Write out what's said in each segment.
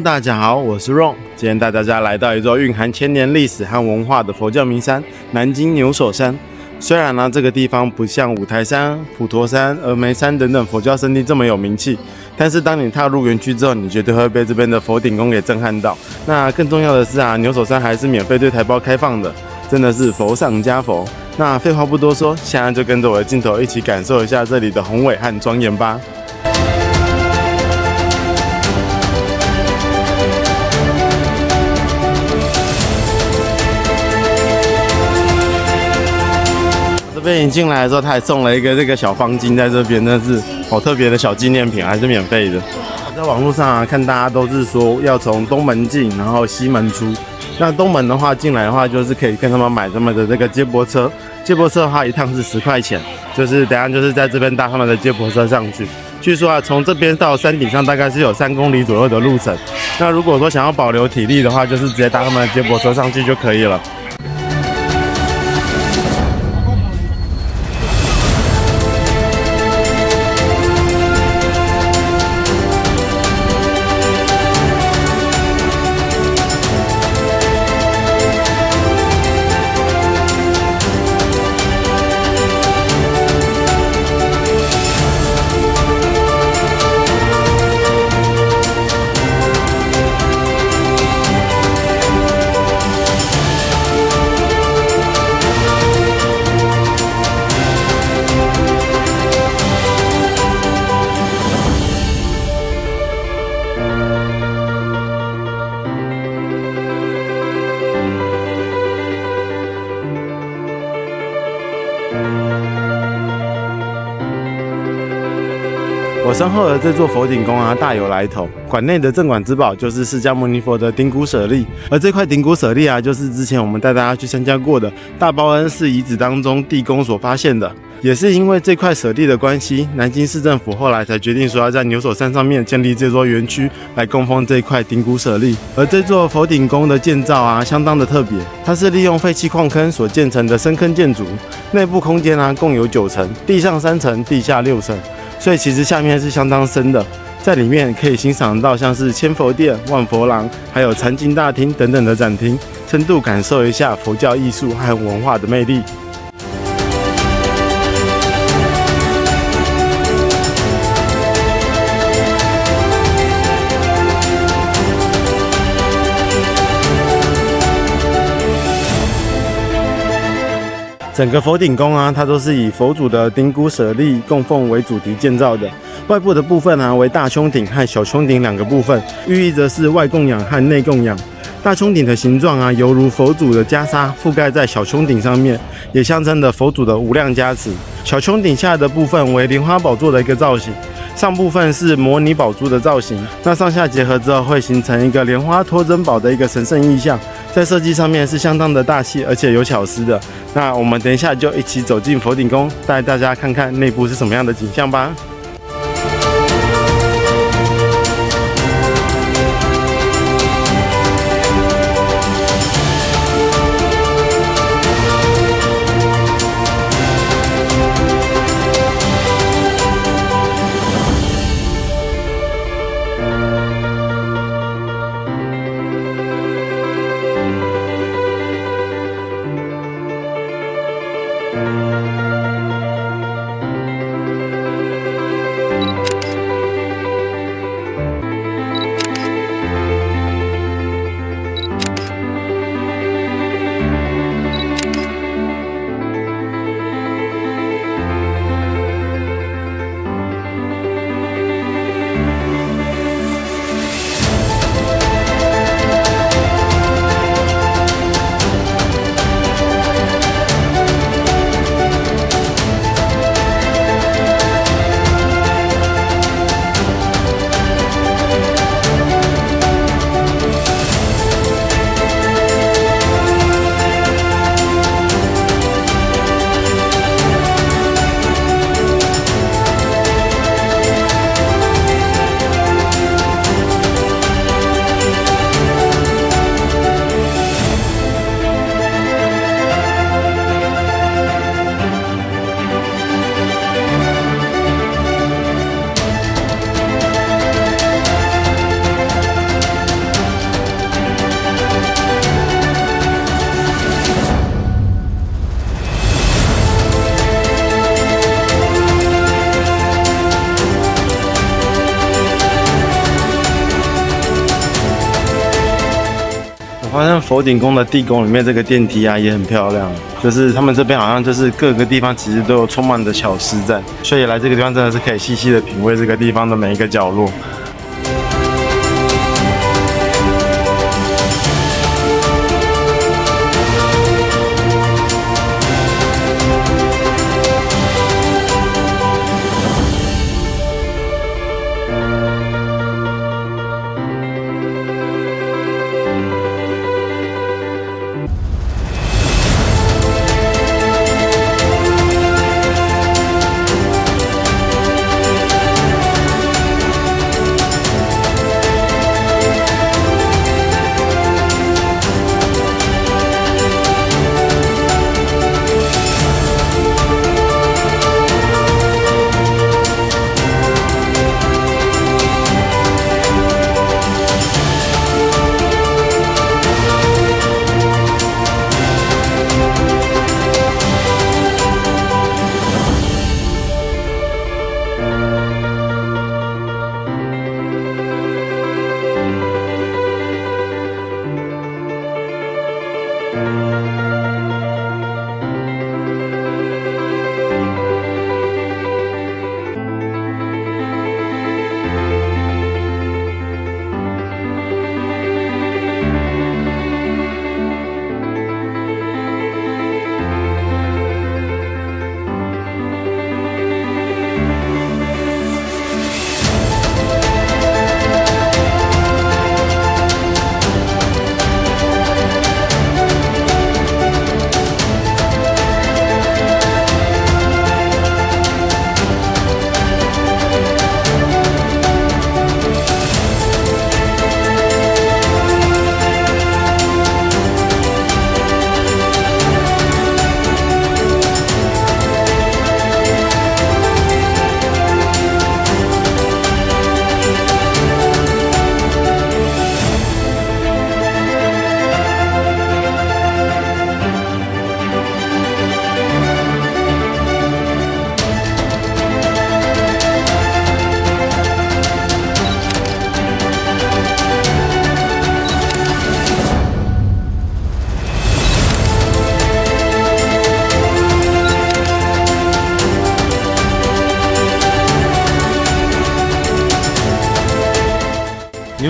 大家好，我是 Ron，今天带大家来到一座蕴含千年历史和文化的佛教名山——南京牛首山。虽然呢，这个地方不像五台山、普陀山、峨眉山等等佛教圣地这么有名气，但是当你踏入园区之后，你绝对会被这边的佛顶宫给震撼到。那更重要的是啊，牛首山还是免费对台胞开放的，真的是佛上加佛。那废话不多说，现在就跟着我的镜头一起感受一下这里的宏伟和庄严吧。这边一进来的时候，他还送了一个这个小方巾在这边，那是好特别的小纪念品，还是免费的。在网络上啊，看大家都是说要从东门进，然后西门出。那东门的话进来的话，就是可以跟他们买他们的这个接驳车。接驳车的话，一趟是十块钱，就是等下就是在这边搭他们的接驳车上去。据说啊，从这边到山顶上大概是有三公里左右的路程。那如果说想要保留体力的话，就是直接搭他们的接驳车上去就可以了。身后的这座佛顶宫啊，大有来头。馆内的镇馆之宝就是释迦牟尼佛的顶骨舍利，而这块顶骨舍利啊，就是之前我们带大家去参加过的大报恩寺遗址当中地宫所发现的。也是因为这块舍利的关系，南京市政府后来才决定说要在牛首山上面建立这座园区，来供奉这块顶骨舍利。而这座佛顶宫的建造啊，相当的特别，它是利用废弃矿坑所建成的深坑建筑，内部空间啊共有九层，地上三层，地下六层。所以其实下面是相当深的，在里面可以欣赏到像是千佛殿、万佛廊，还有禅经大厅等等的展厅，深度感受一下佛教艺术和文化的魅力。整个佛顶宫啊，它都是以佛祖的顶骨舍利供奉为主题建造的。外部的部分呢，为大穹顶和小穹顶两个部分，寓意着是外供养和内供养。大穹顶的形状啊，犹如佛祖的袈裟覆盖在小穹顶上面，也象征着佛祖的无量加持。小穹顶下的部分为莲花宝座的一个造型，上部分是模拟宝珠的造型。那上下结合之后，会形成一个莲花托珍宝的一个神圣意象。在设计上面是相当的大气，而且有巧思的。那我们等一下就一起走进佛顶宫，带大家看看内部是什么样的景象吧。佛顶宫的地宫里面这个电梯啊也很漂亮，就是他们这边好像就是各个地方其实都有充满着巧思在，所以来这个地方真的是可以细细的品味这个地方的每一个角落。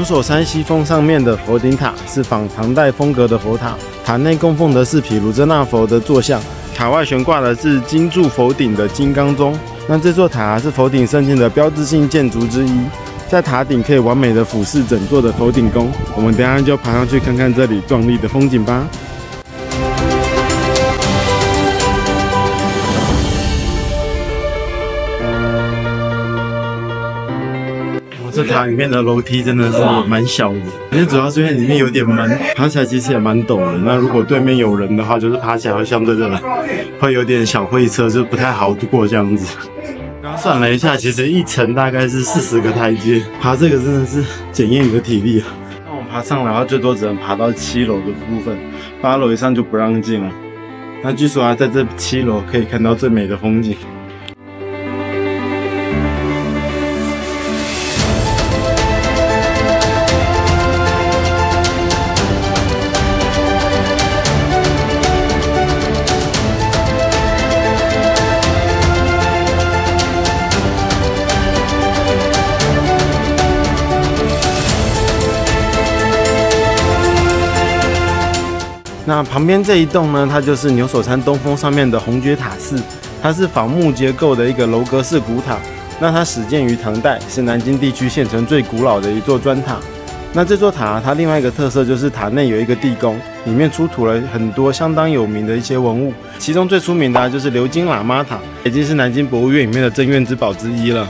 所山西峰上面的佛顶塔是仿唐代风格的佛塔，塔内供奉的是毗卢遮那佛的坐像，塔外悬挂的是金柱佛顶的金刚钟。那这座塔是佛顶圣境的标志性建筑之一，在塔顶可以完美的俯视整座的佛顶宫。我们等下就爬上去看看这里壮丽的风景吧。这塔里面的楼梯真的是蛮小的，因为主要是因为里面有点闷，爬起来其实也蛮陡的。那如果对面有人的话，就是爬起来会相对的 会有点小会车，就不太好过这样子。刚算了一下，其实一层大概是四十个台阶，爬这个真的是检验你的体力啊。那我们爬上来的话，最多只能爬到七楼的部分，八楼以上就不让进了。那据说啊，在这七楼可以看到最美的风景。那旁边这一栋呢，它就是牛首山东峰上面的红觉塔寺，它是仿木结构的一个楼阁式古塔。那它始建于唐代，是南京地区县城最古老的一座砖塔。那这座塔它另外一个特色就是塔内有一个地宫，里面出土了很多相当有名的一些文物，其中最出名的就是鎏金喇嘛塔，已经是南京博物院里面的镇院之宝之一了。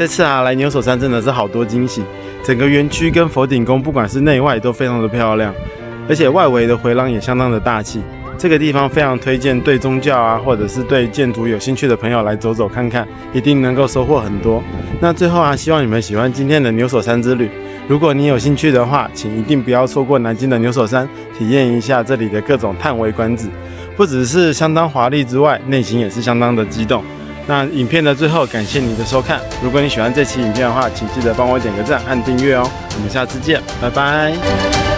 这次啊来牛首山真的是好多惊喜，整个园区跟佛顶宫不管是内外都非常的漂亮，而且外围的回廊也相当的大气。这个地方非常推荐对宗教啊，或者是对建筑有兴趣的朋友来走走看看，一定能够收获很多。那最后啊，希望你们喜欢今天的牛首山之旅。如果你有兴趣的话，请一定不要错过南京的牛首山，体验一下这里的各种叹为观止。不只是相当华丽之外，内心也是相当的激动。那影片的最后，感谢你的收看。如果你喜欢这期影片的话，请记得帮我点个赞按订阅哦。我们下次见，拜拜。